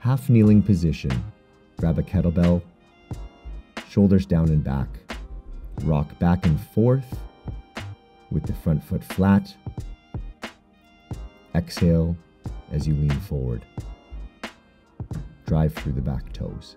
half kneeling position. Grab a kettlebell, shoulders down and back. Rock back and forth with the front foot flat. Exhale as you lean forward. Drive through the back toes.